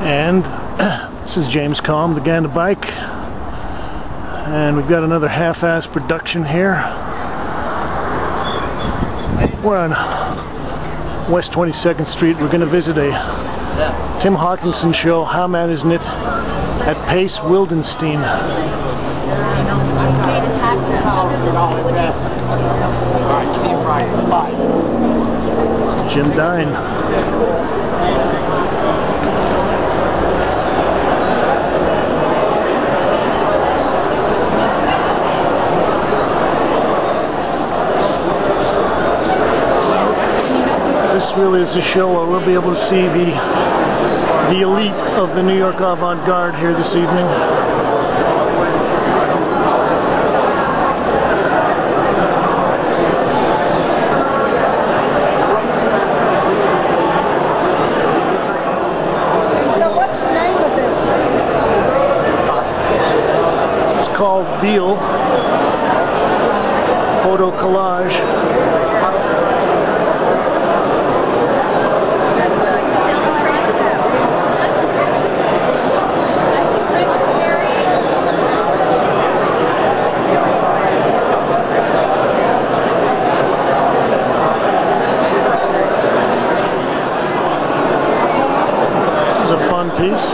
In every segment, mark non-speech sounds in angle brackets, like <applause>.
And <clears throat> this is James Kalm, the Ganda Bike. And we've got another half-ass production here. We're on West 22nd Street. We're going to visit a Tim Hawkinson show, How Man Is Knit, at Pace Wildenstein. Jim Dine. Really is a show where we'll be able to see the the elite of the New York avant-garde here this evening. Is called Deal Photo Collage. This is a fun piece.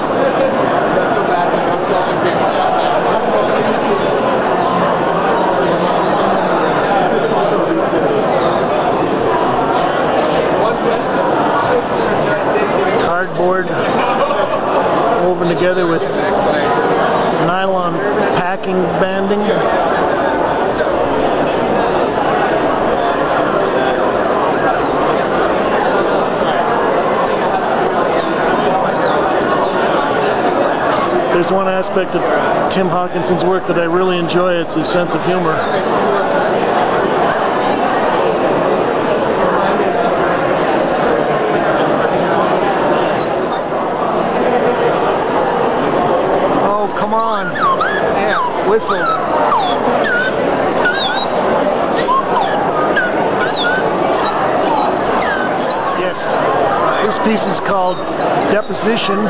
Cardboard woven together with nylon packing banding. There's one aspect of Tim Hawkinson's work that I really enjoy. It's his sense of humor. Oh, come on. Yeah, whistle. Yes, this piece is called Deposition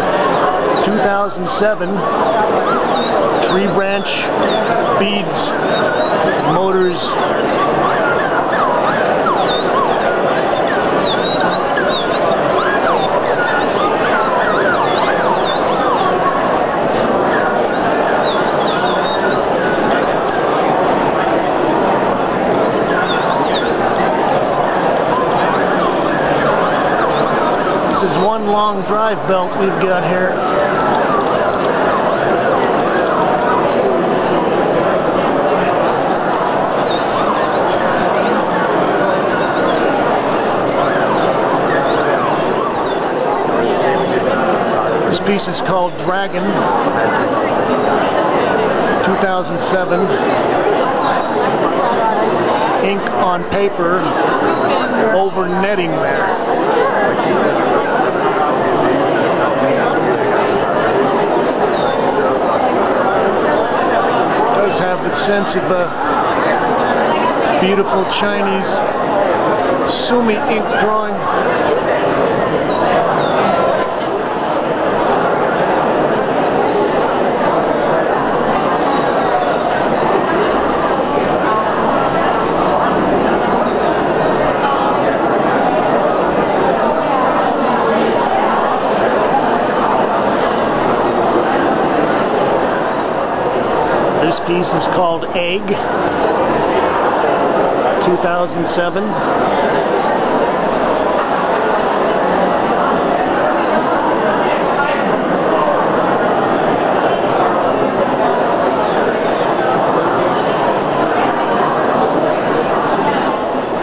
2007. three branch, beads, motors. This is one long drive belt we've got here. Piece is called Dragon, 2007. Ink on paper over netting there. does have the sense of a beautiful Chinese Sumi ink drawing. Piece is called Egg, 2007.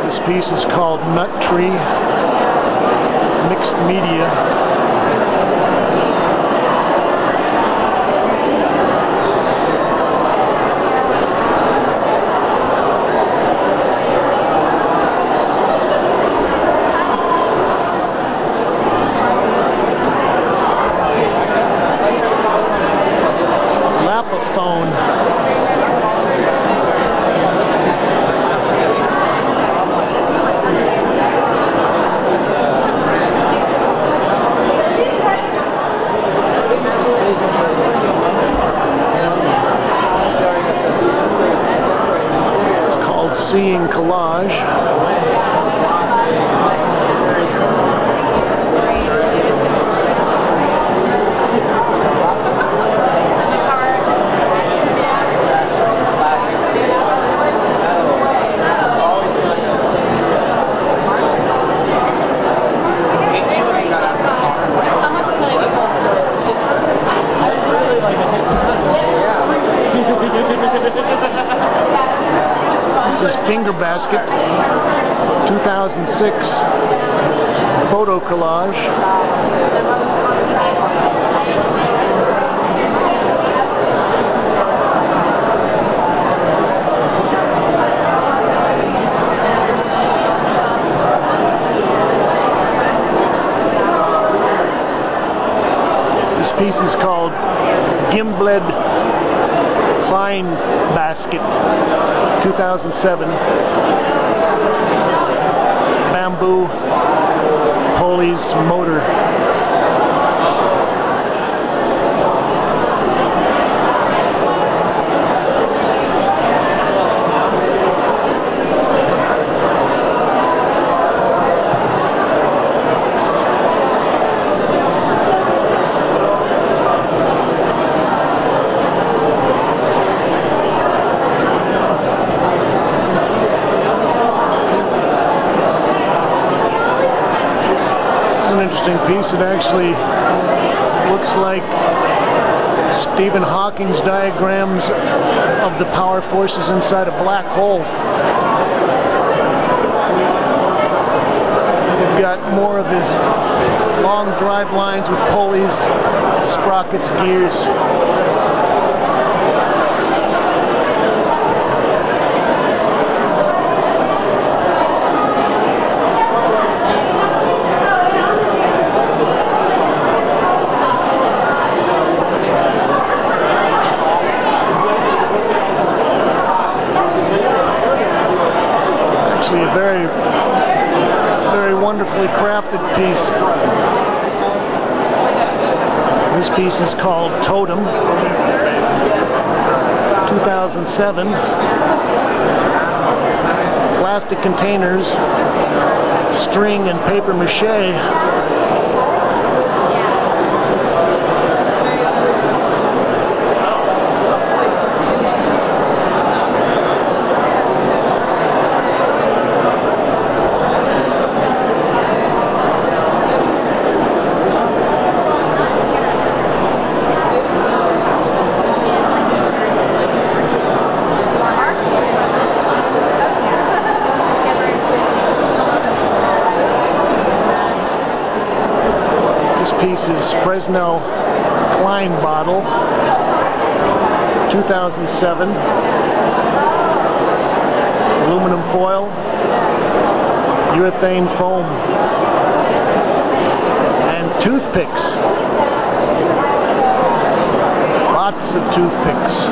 This piece is called Nut Tree, mixed media. collage. 2006 photo collage. This piece is called Gimbled Fine Basket. 2007 Bamboo Pulleys motor interesting piece. It actually looks like Stephen Hawking's diagrams of the power forces inside a black hole. We've got more of his long drive lines with pulleys, sprockets, gears. Actually, a very, very wonderfully crafted piece. This piece is called Totem, 2007. Plastic containers, string, and paper mache. This piece is Fresno Klein bottle, 2007. Aluminum foil, urethane foam, and toothpicks. Lots of toothpicks.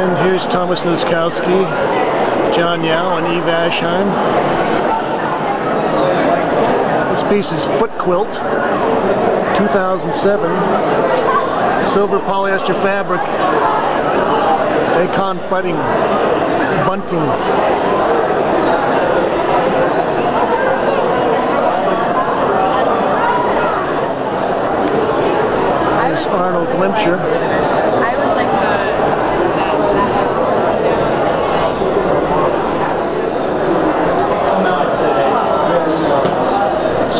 And here's Thomas Nozkowski, John Yau, and Eve Aschheim. This piece is Foot Quilt, 2007. Silver polyester fabric, Acon budding, bunting. There's Arnold Glimcher. I was like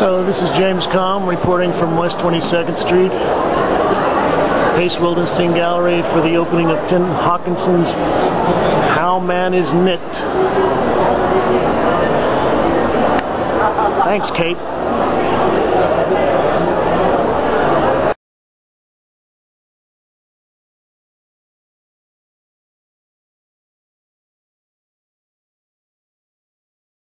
So this is James Kalm reporting from West 22nd Street, Pace Wildenstein Gallery for the opening of Tim Hawkinson's How Man Is Knit. Thanks, Kate.